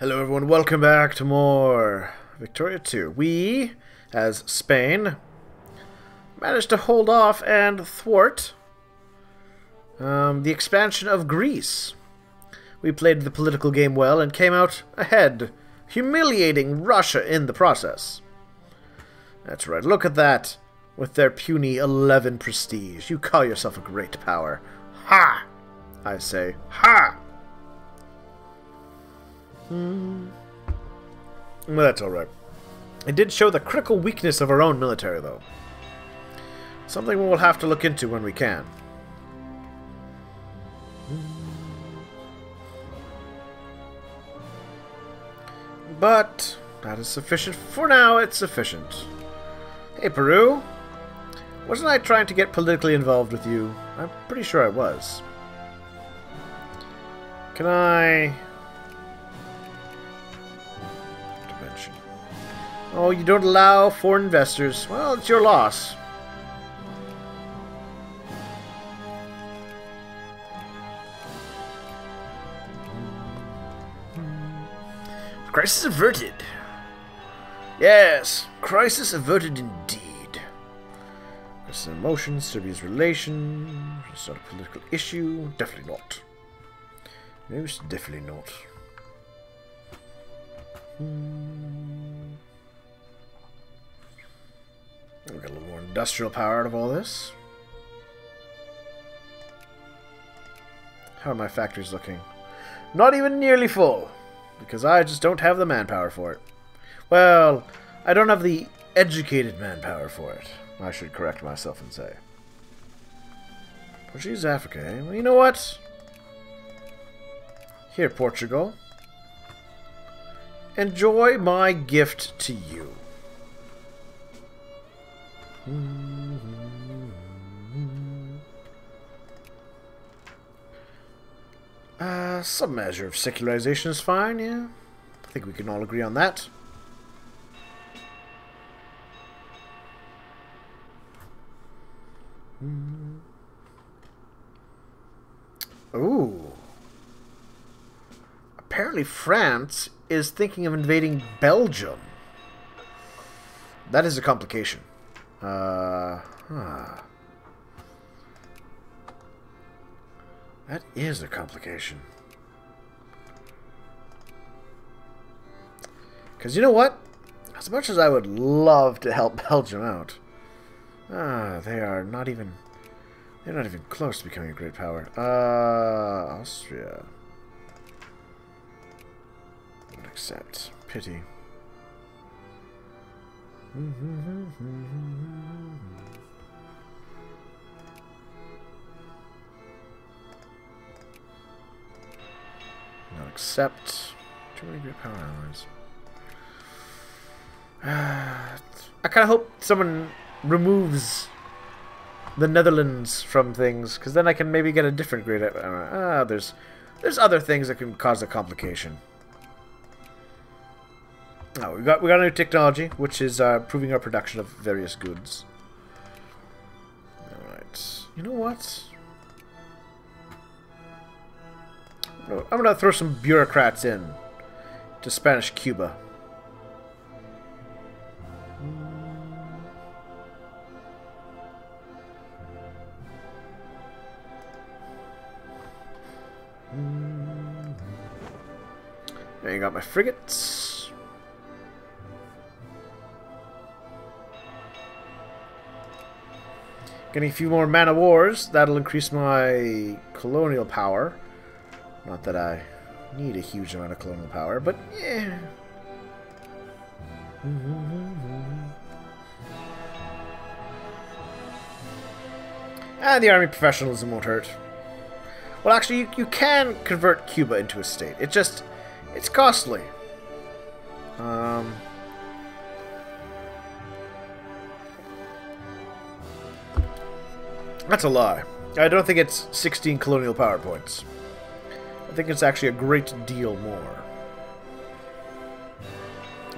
Hello everyone, welcome back to more Victoria 2. We, as Spain, managed to hold off and thwart um, the expansion of Greece. We played the political game well and came out ahead, humiliating Russia in the process. That's right, look at that. With their puny 11 prestige, you call yourself a great power. Ha! I say, ha! Hmm. Well, that's alright. It did show the critical weakness of our own military, though. Something we'll have to look into when we can. But that is sufficient. For now, it's sufficient. Hey, Peru. Wasn't I trying to get politically involved with you? I'm pretty sure I was. Can I... Oh, you don't allow foreign investors. Well, it's your loss. Crisis averted. Yes, crisis averted indeed. Crisis emotions, Serbia's relation. It's not a political issue. Definitely not. No, it's definitely not. Hmm. We got a little more industrial power out of all this. How are my factories looking? Not even nearly full because I just don't have the manpower for it. Well, I don't have the educated manpower for it. I should correct myself and say. Portuguese Africa, eh? Well, you know what? Here, Portugal. Enjoy my gift to you. Uh, some measure of secularization is fine, yeah. I think we can all agree on that. Ooh. Apparently France is thinking of invading Belgium. That is a complication. Uh, huh. That is a complication. Because you know what? As much as I would love to help Belgium out, ah, they are not even... They're not even close to becoming a great power. Uh, Austria. Accept. Pity. Not accept. Too many great power allies. I kind of hope someone removes the Netherlands from things, because then I can maybe get a different great. Uh, ah, there's there's other things that can cause a complication. Oh, we got we got a new technology, which is uh, improving our production of various goods. All right, you know what? I'm gonna throw some bureaucrats in to Spanish Cuba. There you got my frigates. Getting a few more man of wars. That'll increase my colonial power. Not that I need a huge amount of colonial power, but yeah. And the army professionalism won't hurt. Well, actually, you, you can convert Cuba into a state. It just, it's costly. Um... That's a lie. I don't think it's 16 colonial power points. I think it's actually a great deal more.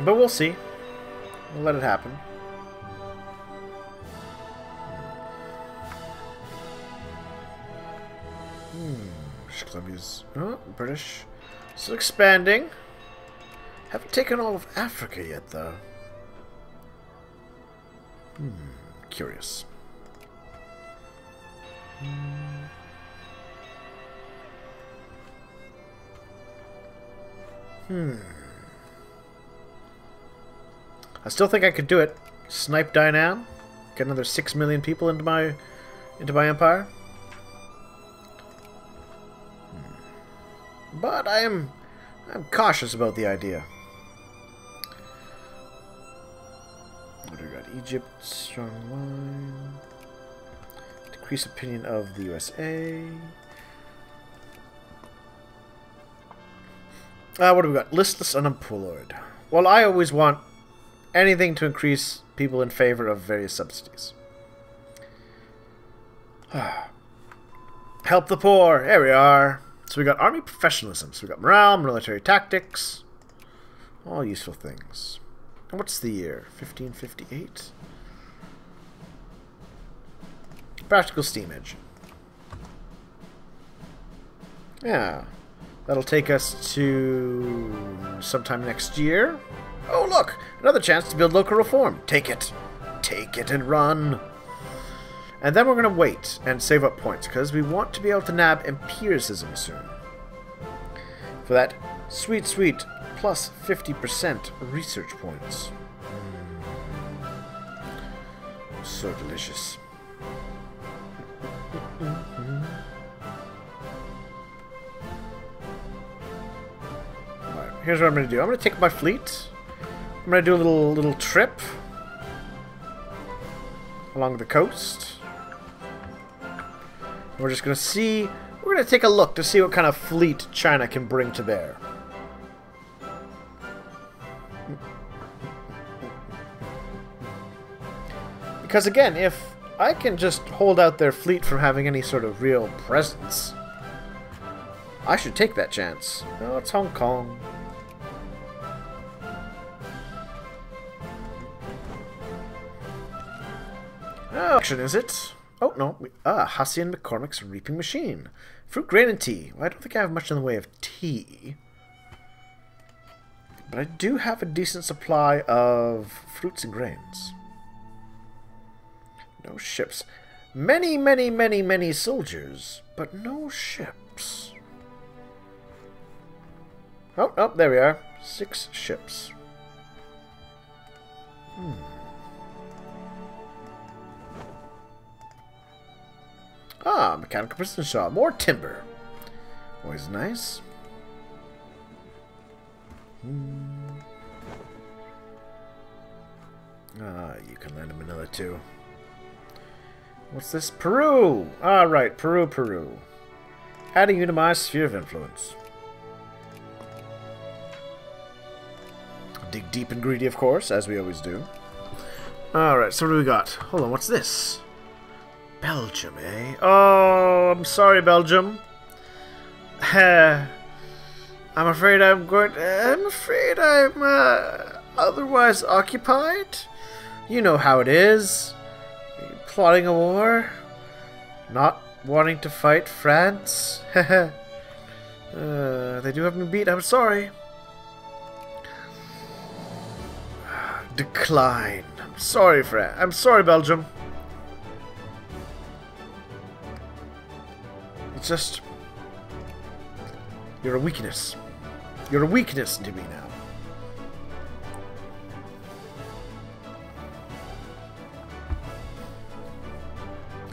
But we'll see. We'll let it happen. Hmm. Columbia's oh, British. Still expanding. Haven't taken all of Africa yet, though. Hmm, curious. Hmm. I still think I could do it. Snipe Dai Nam. Get another six million people into my into my empire. Hmm. But I am I'm cautious about the idea. What do we got? Egypt, strong line. Opinion of the USA. Uh, what do we got? Listless unemployed. Well, I always want anything to increase people in favor of various subsidies. Help the poor. There we are. So we got army professionalism. So we got morale, military tactics. All useful things. And what's the year? 1558? Practical steam engine. Yeah. That'll take us to sometime next year. Oh, look! Another chance to build local reform. Take it. Take it and run. And then we're going to wait and save up points, because we want to be able to nab empiricism soon. For that sweet, sweet plus 50% research points. Mm. So delicious. Here's what I'm going to do. I'm going to take my fleet. I'm going to do a little little trip along the coast. We're just going to see... We're going to take a look to see what kind of fleet China can bring to bear. Because again, if I can just hold out their fleet from having any sort of real presence, I should take that chance. Oh, it's Hong Kong. Action is it? Oh, no. Ah, Hussey and McCormick's reaping machine. Fruit, grain, and tea. Well, I don't think I have much in the way of tea. But I do have a decent supply of fruits and grains. No ships. Many, many, many, many soldiers, but no ships. Oh, oh, there we are. Six ships. Hmm. Ah, mechanical precision saw. More timber. Always nice. Hmm. Ah, you can land in Manila too. What's this? Peru! Ah, right. Peru, Peru. Adding you to my sphere of influence. Dig deep and greedy, of course, as we always do. Alright, so what do we got? Hold on, what's this? Belgium, eh? Oh, I'm sorry, Belgium. I'm afraid I'm going. To, I'm afraid I'm uh, otherwise occupied. You know how it is. Plotting a war, not wanting to fight France. uh, they do have me beat. I'm sorry. Decline. I'm sorry, France. I'm sorry, Belgium. It's just... You're a weakness. You're a weakness to me now.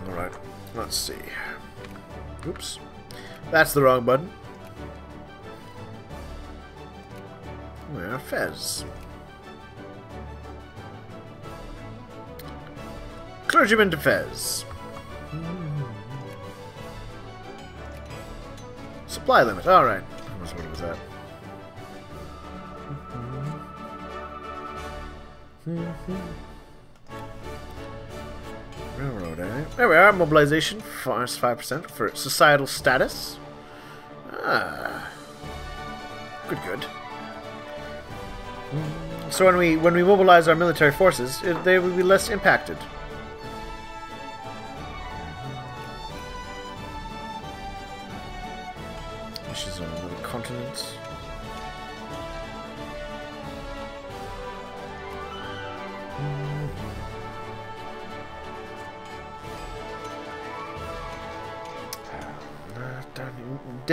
Alright, let's see. Oops. That's the wrong button. Where Fez? Clergyman to Fez. Hmm. Supply limit. Alright. That's what it was at. Railroad, eh? There we are. Mobilization. 5% for societal status. Ah. Good, good. So when we when we mobilize our military forces, they will be less impacted.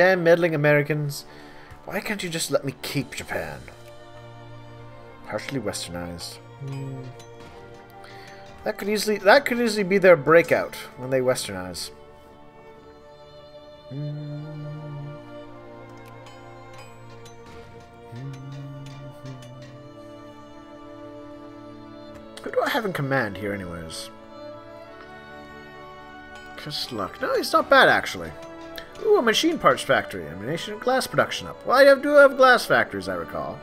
Damn meddling Americans. Why can't you just let me keep Japan? Partially westernized. Hmm. That could easily that could easily be their breakout when they westernize. Hmm. Who do I have in command here anyways? Just luck. No, he's not bad actually. Ooh, a machine parts factory. Ammunition and glass production up. Well, I do have glass factories, I recall.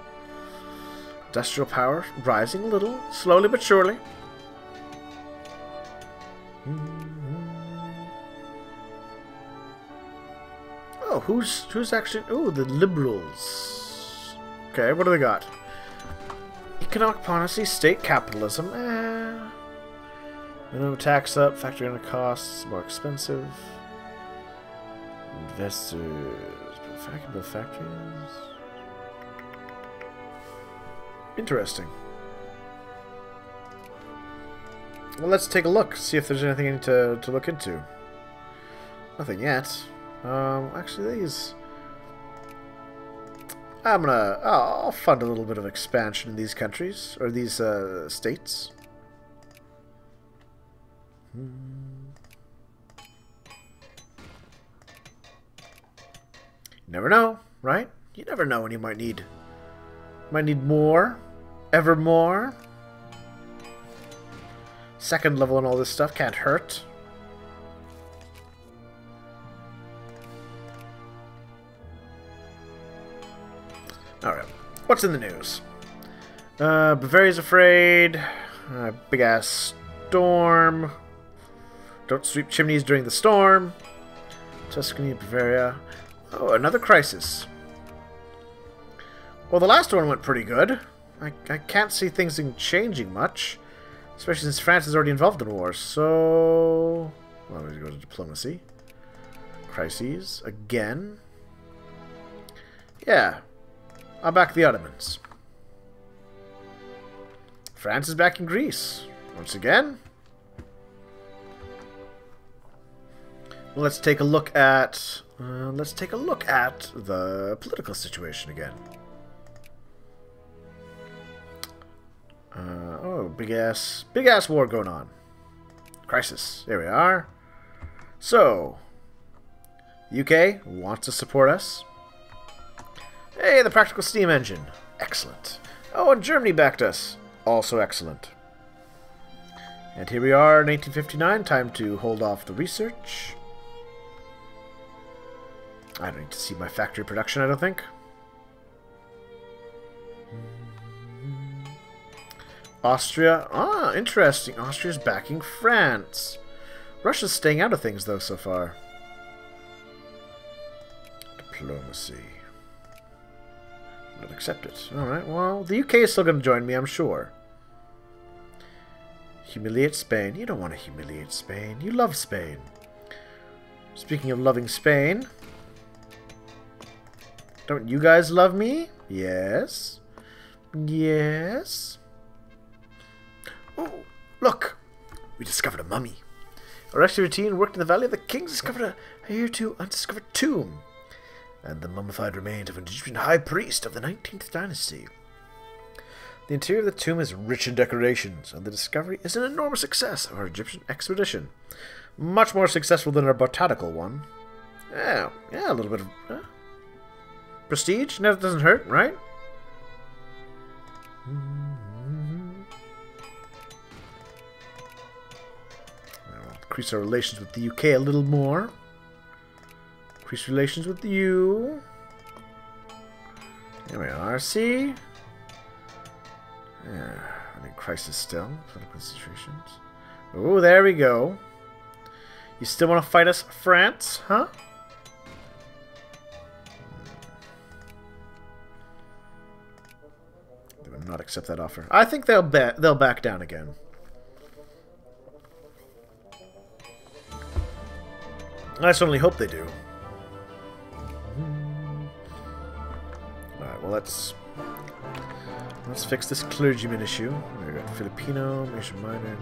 Industrial power rising a little, slowly but surely. Oh, who's who's actually? Oh, the liberals. Okay, what do they got? Economic policy, state capitalism. Eh. Minimum tax up, factory under costs, more expensive. Investors. Factories. Interesting. Well, let's take a look, see if there's anything to, to look into. Nothing yet. Um, actually, these... I'm gonna... Oh, I'll fund a little bit of expansion in these countries, or these uh, states. Hmm. Never know, right? You never know when you might need might need more. Ever more. Second level and all this stuff can't hurt. Alright. What's in the news? Uh, Bavaria's afraid. Uh, big ass storm. Don't sweep chimneys during the storm. Tuscany, Bavaria. Oh, another crisis. Well, the last one went pretty good. I, I can't see things changing much. Especially since France is already involved in war. So... Well, we go to diplomacy. Crises. Again. Yeah. I'll back the Ottomans. France is back in Greece. Once again. Let's take a look at uh, let's take a look at the political situation again. Uh, oh, big ass, big ass war going on. Crisis. There we are. So, UK wants to support us. Hey, the practical steam engine. Excellent. Oh, and Germany backed us. Also excellent. And here we are, in 1859. Time to hold off the research. I don't need to see my factory production, I don't think. Austria. Ah, interesting. Austria's backing France. Russia's staying out of things, though, so far. Diplomacy. Not accept it. Alright, well, the UK is still going to join me, I'm sure. Humiliate Spain. You don't want to humiliate Spain. You love Spain. Speaking of loving Spain, don't you guys love me? Yes. Yes. Oh, look! We discovered a mummy. Our routine worked in the Valley of the Kings discovered a hitherto undiscovered tomb and the mummified remains of an Egyptian high priest of the 19th dynasty. The interior of the tomb is rich in decorations, and the discovery is an enormous success of our Egyptian expedition. Much more successful than our botanical one. Yeah, yeah, a little bit of... Uh, Prestige? No, it doesn't hurt, right? increase our relations with the UK a little more. Increase relations with you. There we are. See? Yeah, I think crisis still. Political situations. Oh, there we go. You still want to fight us, France? Huh? Not accept that offer. I think they'll bet they'll back down again. I certainly hope they do. Alright, well let's Let's fix this clergyman issue. We got Filipino, Mason Minor.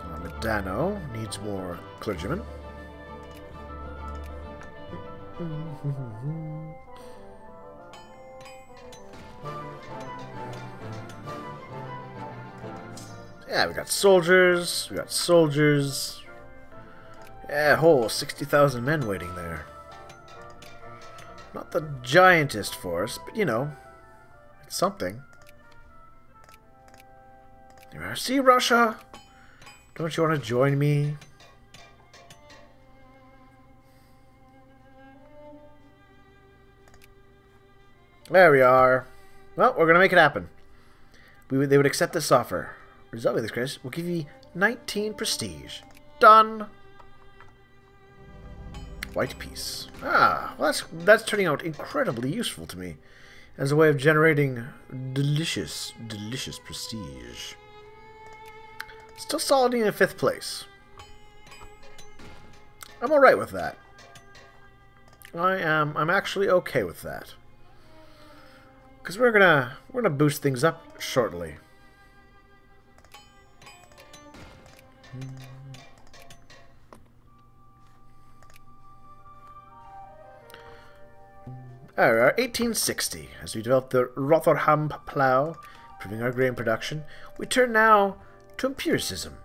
Uh, Medano needs more clergymen. Yeah, we got soldiers. We got soldiers. Yeah, whole 60,000 men waiting there. Not the giantest force, but you know, it's something. See, Russia? Don't you want to join me? There we are. Well, we're going to make it happen. We would, they would accept this offer. Of this, Chris, will give you 19 prestige. Done. White piece. Ah, well that's, that's turning out incredibly useful to me as a way of generating delicious, delicious prestige. Still solid in fifth place. I'm alright with that. I am, I'm actually okay with that. Because we're gonna, we're gonna boost things up shortly. Alright, 1860. As we develop the Rotherham plough, improving our grain production, we turn now to empiricism,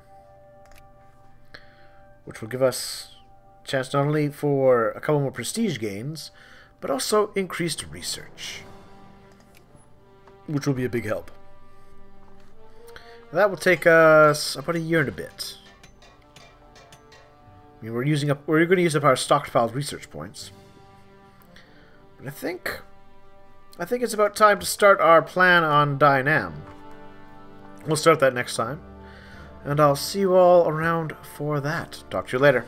which will give us a chance not only for a couple more prestige gains, but also increased research, which will be a big help. That will take us about a year and a bit. I mean, we're using up. We're going to use up our stockpiled research points. But I think... I think it's about time to start our plan on Dai Nam. We'll start that next time. And I'll see you all around for that. Talk to you later.